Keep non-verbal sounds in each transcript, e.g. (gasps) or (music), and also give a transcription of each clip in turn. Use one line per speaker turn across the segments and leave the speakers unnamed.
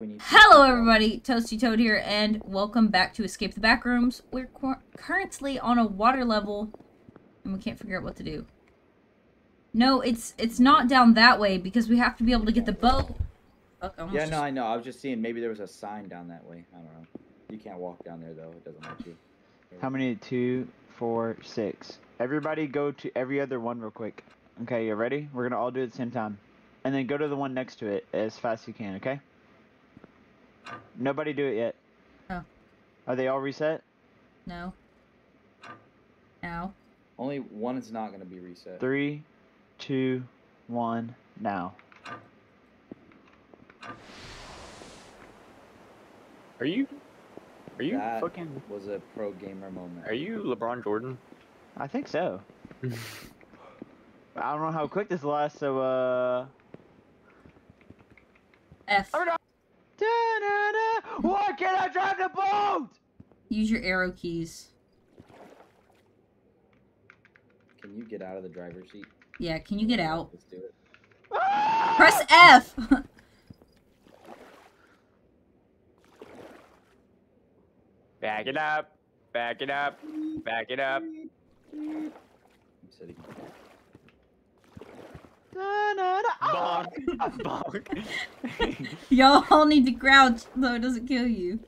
We need to-
Hello, everybody. ToastieToad here, and welcome back to Escape the Backrooms. We're currently on a water level, and we can't figure out what to do. No, it's it's not down that way because we have to be able to get the boat. Fuck,
Yeah,
just-
no, I know. I was just seeing maybe there was a sign down that way. I don't know. You can't walk down there though. It doesn't let you.
How many? Two, four, six. Everybody go to every other one real quick. Okay, you ready? We're gonna all do it at the same time. And then go to the one next to it as fast as you can, okay? Nobody do it yet.
Oh.
Are they all reset?
No. Now.
Only one is not gonna be reset.
Three, two, one, now.
Are you? Are you
That
fucking?
was a pro gamer moment.
Are you LeBron Jordan?
I think so. (laughs) I don't know how quick this lasts, so uh.
F.
Why can't I drive the boat?
Use your arrow keys.
Can you get out of the driver's seat?
Yeah, can you get out?
Let's do it. Ah!
Press F! (laughs)
Back it up. Back it up. Back it up.
I'm sitting.
Bonk. Bonk. (laughs)
Y'all all need to crouch though it doesn't kill you.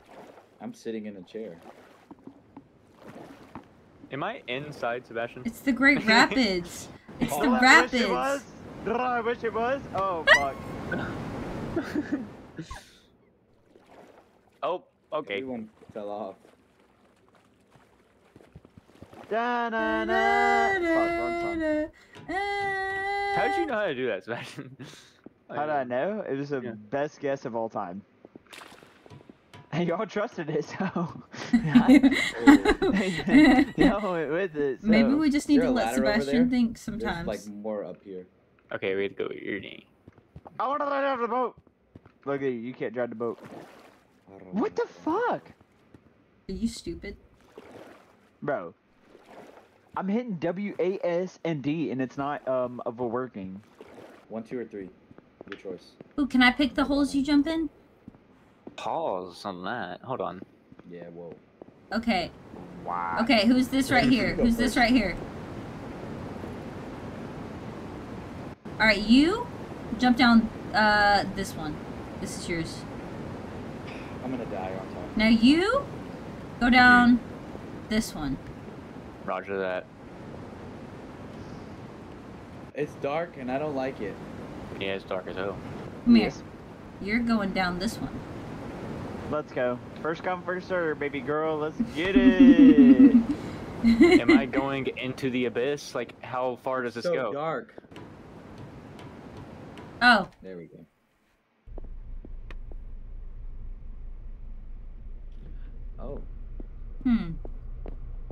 I'm sitting in a chair.
Am I inside, Sebastian?
It's the Great (laughs) Rapids. It's
Oh,
the
I wish it
rapids.
was. Oh, I wish it was. Oh fuck. (laughs)
oh, okay.
Everyone fell off.
Da-na-na. Fuck, wrong song.
How did you know how to do that, Sebastian? (laughs)
How did I know? It was the
Yeah.
best guess of all time. (laughs) And y'all trusted it, so. (laughs) y'all went with it. So.
Maybe we just need to let Sebastian
there?
think
There's
sometimes.
like more up here.
Okay, we have to go with your knee.
I want to drive the boat. Look at you. You can't drive the boat. What the fuck,
Are you stupid?
bro? I'm hitting W, A, S, and D, and it's not um of a working.
One, two, or three. Your choice.
Ooh, can I pick the holes you jump in?
Pause on that. Hold on.
Yeah. Whoa.
Okay.
Wow.
Okay, who's this right (laughs) here? Who's this right here? Alright, you jump down uh this one. This is yours.
I'm gonna die on top.
Now you go down this one.
Roger that.
It's dark and I don't like it.
Yeah, it's dark as hell.
Come here.
Yes.
You're going down this one.
Let's go. First come, first serve, baby girl. Let's get (laughs) it.
Am I going into the abyss? Like, how far does this
so
go?
dark.
oh,
There we go. Oh.
hmm.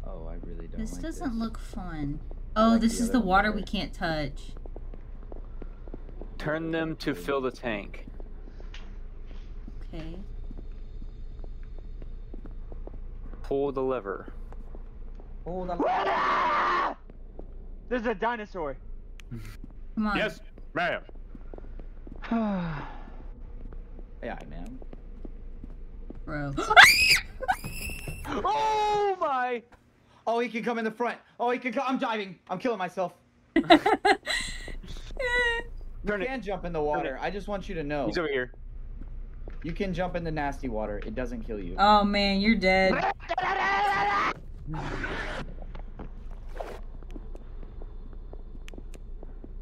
Oh, I really don't
This
like
doesn't
this.
look fun. Oh,
like
this
the
is the
other one
water we can't touch.
Turn them to fill the tank.
Okay.
Pull the lever.
Hold on.
There's a dinosaur. (laughs)
Come on.
Yes, ma'am. (sighs)
Yeah, man.
Bro. (laughs) (laughs)
oh my!
Oh, he can come in the front. Oh, he can come. I'm diving. I'm killing myself. (laughs)
Turn
You
it.
can jump in the water. I just want you to know.
He's over here.
You can jump in the nasty water. It doesn't kill you.
oh man, you're dead. (laughs)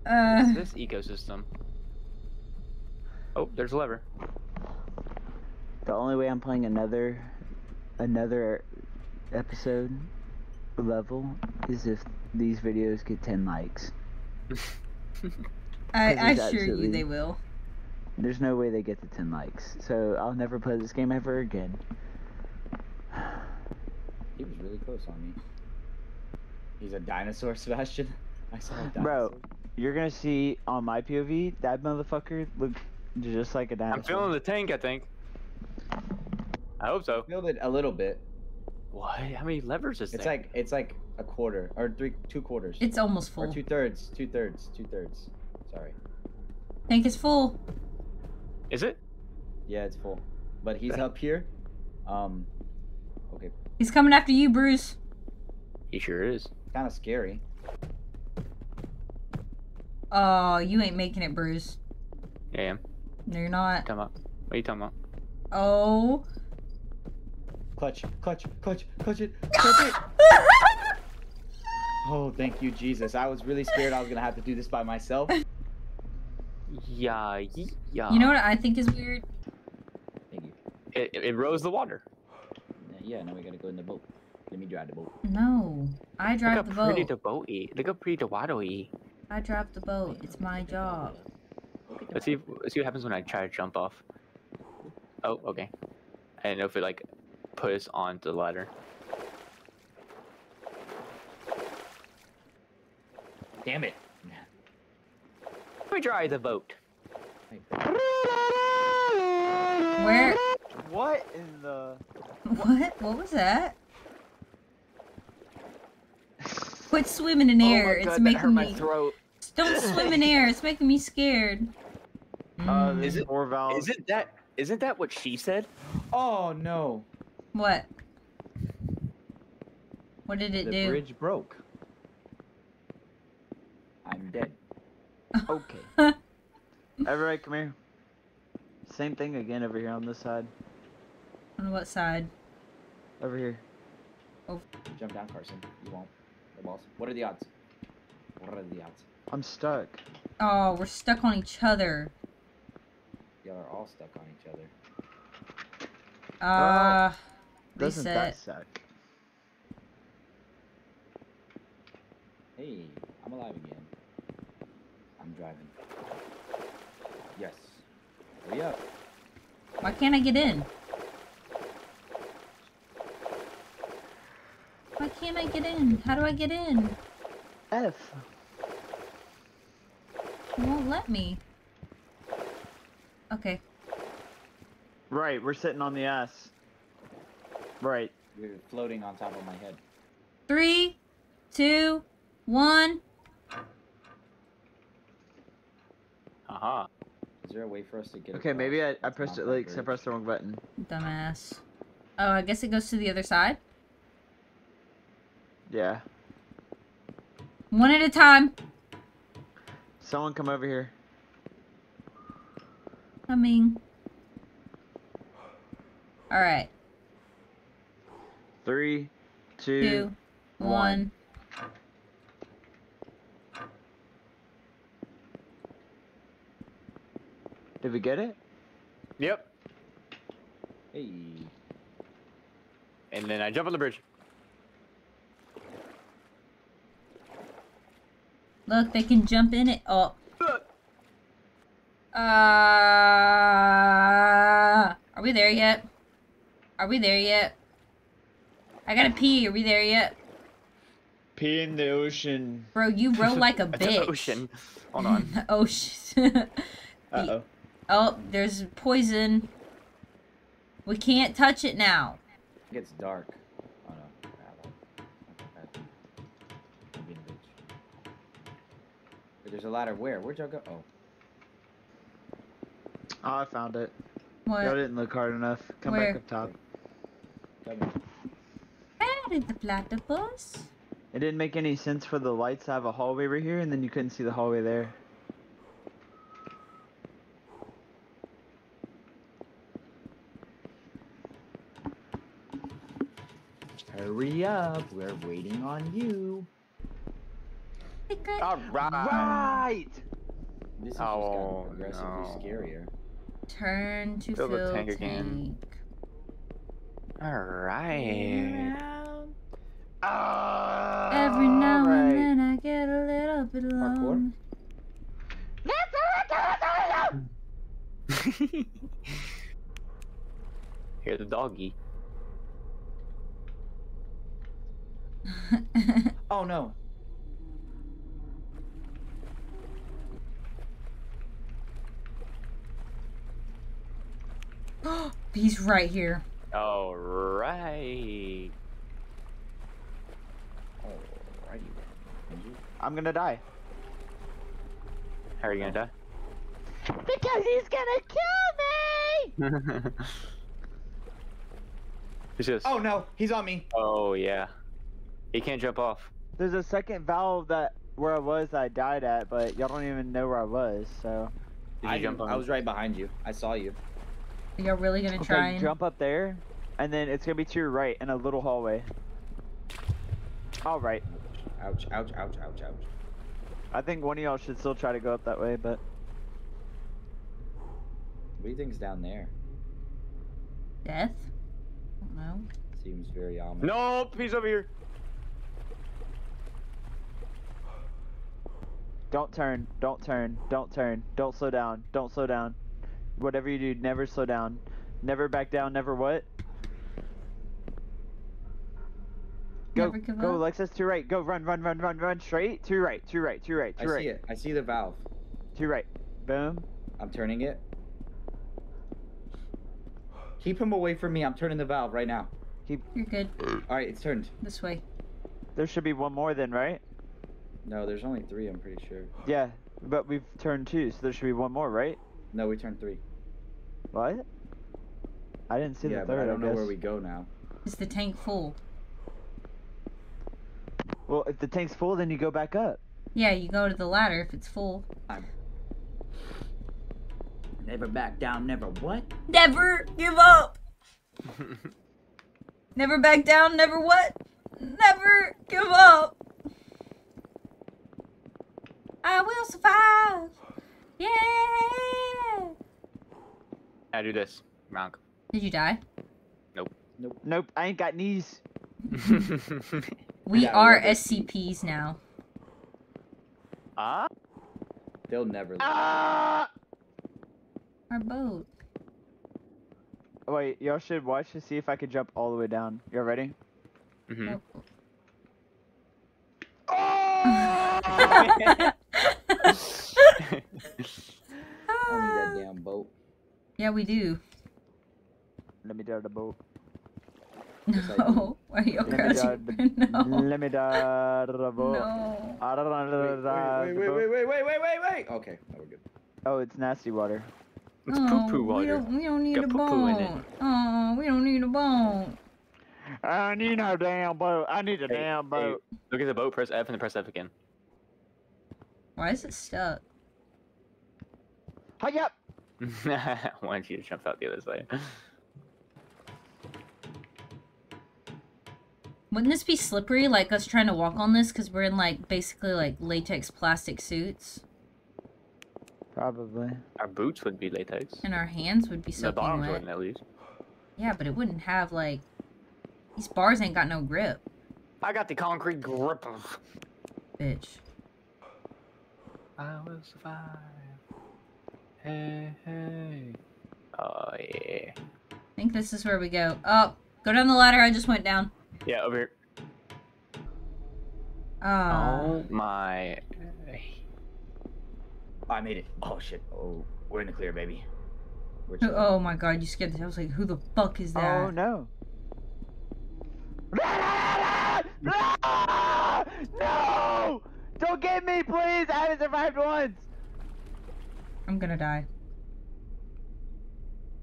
Uh,
this ecosystem. Oh, there's a lever.
The only way I'm playing another another episode level is if these videos get 10 likes.
I, (laughs) I
Because
assure you they will.
There's no way they get to 10 likes. So I'll never play this game ever again. (sighs)
He was really close on me. He's a dinosaur, (laughs) Sebastian. I saw a dinosaur.
Bro, you're gonna see on my POV that motherfucker looked just like a dinosaur.
I'm filling the tank, I think. I hope so.
Filled it a little bit.
What? How many levers is
It's
there?
like it's like a quarter or three, two quarters.
It's almost full.
or two thirds, two thirds, two thirds. Sorry.
Tank is full.
Is it?
Yeah, it's full. But he's up here. Um, okay,
He's coming after you, Bruce.
He sure is.
kind of scary.
Oh, you ain't making it, Bruce.
Yeah, I am.
No, you're not.
Talking about. What are you talking about?
Oh.
Clutch, clutch, clutch, clutch it, (laughs) clutch it. Oh, thank you, Jesus. I was really scared I was gonna have to do this by myself.
Yeah, yeah.
you know what I think is weird?
Thank you.
It, it, it rose the water.
Yeah, now we gotta go in the boat. Let me drive the boat.
No. I drive
Look
drive
how
the
pretty the boat is. Look how pretty the water is.
I drive the boat. It's my job.
Look at the
Let's see. If, let's see what happens when I try to jump off. Oh, okay. I didn't know if it like put us on the ladder.
Damn it.
Let me drive the boat.
Where?
What in the?
What? What was that? (laughs) Quit swimming in
oh
air.
my
it's
God, that
making
hurt my
me.
throat.
Don't swim in (laughs) air. It's making me scared.
Uh,
Mm.
Is it-
four valves.
Isn't that isn't that what she said?
Oh no.
What? What did it
the
do?
The bridge broke. I'm dead. (laughs)
Okay. Everett, come here. Same thing again over here on this side.
On what side?
Over here. Oh.
Jump down, Carson. You won't. The balls. What are the odds? What are the odds?
I'm stuck.
Oh, we're stuck on each other.
Y'all are all stuck on each other.
Uh,
Doesn't that suck?
Hey, I'm alive again. I'm driving. Yes. Hurry up.
Why can't I get in? Why can't I get in? How do I get in?
F.
It won't let me. Okay.
Right, we're sitting on the ass. Right.
You're floating on top of my head.
Three, two, one.
Haha.
Is there a way for us to get
Okay,
across
maybe I, I pressed it like I pressed the wrong button.
Dumbass. Oh, I guess it goes to the other side.
Yeah.
One at a time.
Someone come over here.
Coming. Alright.
Three, two,
Two, one.
Did we get it?
Yep.
Hey.
And then I jump on the bridge.
Look, they can jump in it. Oh. Uh, are we there yet? Are we there yet? I gotta pee. Are we there yet?
Pee in the ocean.
Bro, you row (laughs) like a
That's
bitch.
an ocean. (laughs) Hold on.
ocean.
Uh oh. (laughs)
oh, there's poison. We can't touch it now.
It gets dark. Oh no. Well, not that bad. I'm being a bitch. Wait, there's a ladder. Where? Where'd y'all go? Oh.
Oh, I found it.
What?
Y'all didn't look hard enough. Come
Where?
back up top.
Coming.
Added the platypus.
It didn't make any sense for the lights to have a hallway right here, and then you couldn't see the hallway there.
Hurry up. We're waiting on you.
All right.
Right.
This is
Oh,
just gotten progressively
no.
scarier.
Turn to
Fill
fill,
the tank
tank.
again. All right.
Oh, Every now
Alright.
and then I get a little bit
Parkour?
lonely. (laughs)
Here's the doggy. (laughs)
Oh no. (gasps)
He's right here.
All right.
I'm gonna die.
How are you gonna die?
Because he's gonna kill me! (laughs)
it's just.
Oh no, he's on me.
Oh yeah. He can't jump off.
There's a second valve that where I was I died at, but y'all don't even know where I was, so.
Did you
I,
jump on?
I was right behind you. I saw you.
You're really gonna try
Okay,
and
jump up there, and then it's gonna be to your right in a little hallway. All right.
Ouch! Ouch! Ouch! Ouch! Ouch!
I think one of y'all should still try to go up that way, but
What do you think's down there?
death. No.
Seems very ominous.
Nope, he's over here.
don't turn, don't turn, don't turn, don't slow down, don't slow down. Whatever you do, never slow down, never back down, never what? Go,
Never give
go,
up?
Alexis, to right. Go, run, run, run, run, run, straight, to right, to right, to right,
I
to right, I
see it. I see the valve.
to right. Boom.
I'm turning it. Keep him away from me. I'm turning the valve right now. Keep.
You're good.
All right, it's turned.
This way.
There should be one more then, right?
No, there's only three. I'm pretty sure.
Yeah, but we've turned two, so there should be one more, right?
No, we turned three.
What? I didn't see
yeah,
the
but
third.
I don't know where we go now.
Is the tank full?
Well, if the tank's full, then you go back up.
Yeah, you go to the ladder if it's full.
Never back down. Never what?
Never give up. (laughs) never back down. Never what? Never give up. I will survive. Yeah.
I do this. Wrong.
Did you die?
Nope. Nope. Nope, I ain't got knees. (laughs)
We are
we're
SCPs now.
ah.
They'll never. leave.
Ah!
Our boat.
Wait, y'all should watch to see if I could jump all the way down. Y'all ready?
hmm
Oh. (laughs)
Oh!
I need that (laughs) damn boat.
yeah, we do.
Let me drive the boat.
Yes, I.
No. (laughs) Why are you
Let me
crouching? No.
let me drive.
No.
I don't know how to drive
Wait, wait, wait, wait, wait, wait, wait, wait. Okay, now we're good.
Oh, it's nasty water.
Oh, it's
Oh,
poo poo
We
water.
don't, we don't need
Got
a
poo-poo in
boat. Oh, we don't need a boat.
I need no damn boat. I need a
Hey,
damn
hey,
boat.
Look at the boat. Press F and then press F again.
Why is it stuck?
Hi, up. (laughs)
I wanted you to jump out the other side.
Wouldn't this be slippery, like us trying to walk on this, because we're in like basically like latex plastic suits,
Probably.
Our boots would be latex.
and our hands would be
The
soaking
bottoms
wet?
wouldn't at least.
Yeah, but it wouldn't have like these bars ain't got no grip,
I got the concrete grip.
Of bitch.
I will survive. Hey, hey. Oh yeah.
I think this is where we go. Oh, go down the ladder. I just went down.
Yeah, over here.
Oh.
Oh my.
Oh, I made it. Oh shit. Oh, we're in the clear, baby. We're
Who- Oh my god, you scared the I was like, who the fuck is that?
Oh no. No! Don't get me, please! I haven't survived once!
I'm gonna die.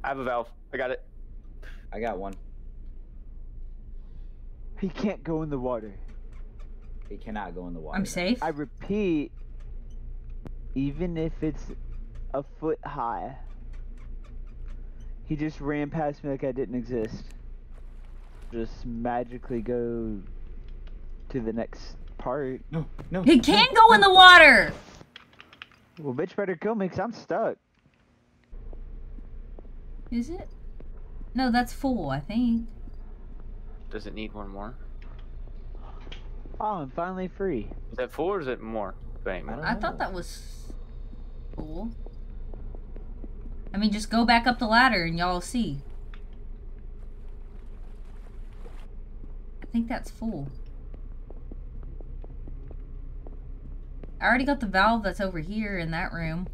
I have a valve. I got it.
I got one.
He can't go in the water.
He cannot go in the water.
I'm safe.
I repeat, even if it's a foot high, he just ran past me like I didn't exist. Just magically go to the next part.
No, no.
He can't go in the water.
Well, bitch better kill me because I'm stuck.
Is it? No, that's full. I think.
Does it need one more?
Oh, I'm finally free.
Is that full or is it more? Do I
I
more?
don't
I
know.
thought that was cool. I mean, just go back up the ladder and y'all see. I think that's full. I already got the valve that's over here in that room.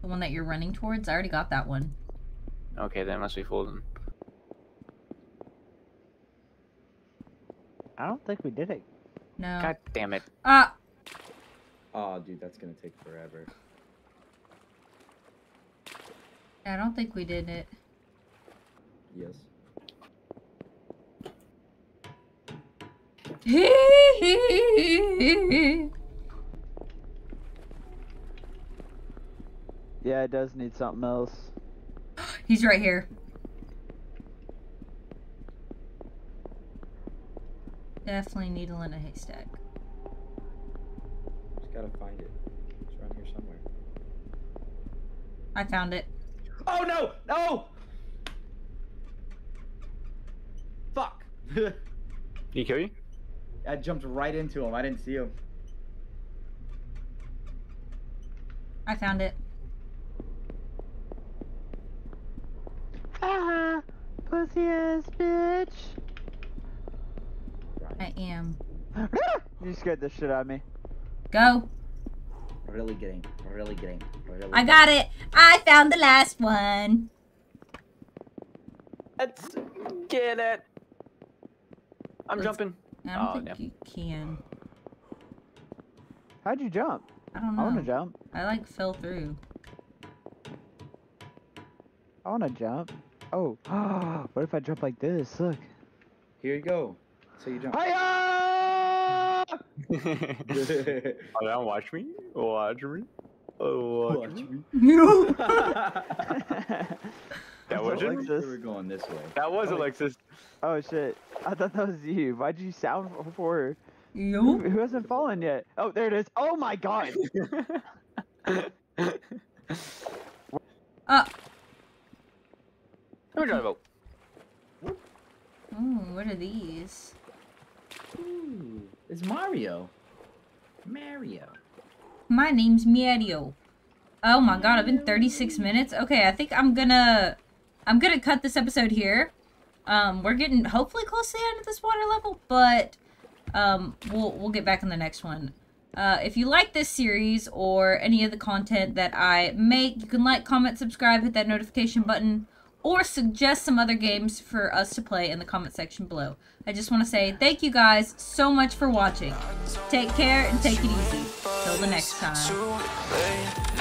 The one that you're running towards. I already got that one.
Okay, that must be full then.
I don't think we did it.
No.
God damn it.
Ah!
Oh, dude, that's gonna take forever.
I don't think we did it.
Yes. (laughs) (laughs)
Yeah, it does need something else.
He's right here. Definitely needle in a haystack.
Just gotta find it. It's around here somewhere.
I found it.
Oh no! No! Fuck!
Did he kill you?
I jumped right into him. I didn't see him.
I found it.
Ah, pussy ass bitch.
I am.
you scared the shit out of me.
Go.
Really getting, really getting, really.
I got it. I found the last one.
Let's get it. I'm
Let's-
jumping.
I don't
Oh,
think
no.
you can.
How'd you jump?
I don't know.
I wanna jump.
I like fell through.
I wanna jump. Oh, (gasps) what if I jump like this? Look.
Here you go. So you jump. (laughs)
Hiya!
oh, now watch me. Watch me. Oh, watch,
Watch
me.
me.
No. (laughs)
That
What's
was
up,
it?
Alexis?
We're going this way.
That was
Oh,
Alexis.
oh shit! I thought that was you. Why'd you sound for? Who,
Yo.
who hasn't fallen yet? Oh, there it is. Oh my god!
Uh.
Let me try to vote.
Ooh, what are these?
Ooh, it's Mario. Mario.
My name's Mario. Oh my god, I've been 36 minutes. Okay, I think I'm gonna I'm gonna cut this episode here. Um, we're getting hopefully close to the end of this water level, but um, we'll we'll get back in the next one. Uh, if you like this series or any of the content that I make, you can like, comment, subscribe, hit that notification button, or suggest some other games for us to play in the comment section below. I just want to say thank you guys so much for watching. Take care and take it easy. Till the next time.